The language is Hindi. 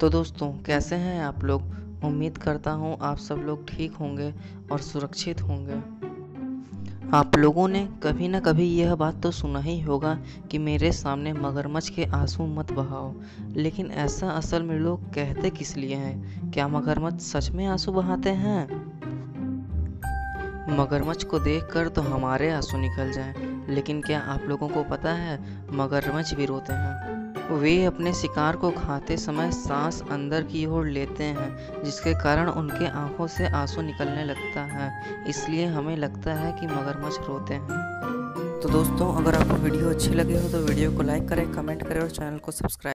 तो दोस्तों कैसे हैं आप लोग? उम्मीद करता हूँ आप सब लोग ठीक होंगे और सुरक्षित होंगे। आप लोगों ने कभी ना कभी यह बात तो सुना ही होगा कि मेरे सामने मगरमच्छ के आँसू मत बहाओ। लेकिन ऐसा असल में लोग कहते किस लिए हैं? क्या मगरमच्छ सच में आँसू बहाते हैं? मगरमच्छ को देखकर तो हमारे आँसू निकल जाएँ, लेकिन क्या आप लोगों को पता है मगरमच्छ भी रोते हैं? वे अपने शिकार को खाते समय सांस अंदर की ओर लेते हैं, जिसके कारण उनके आँखों से आँसू निकलने लगता है। इसलिए हमें लगता है कि मगरमच्छ रोते हैं। तो दोस्तों, अगर आपको वीडियो अच्छी लगी हो तो वीडियो को लाइक करें, कमेंट करें और चैनल को सब्सक्राइब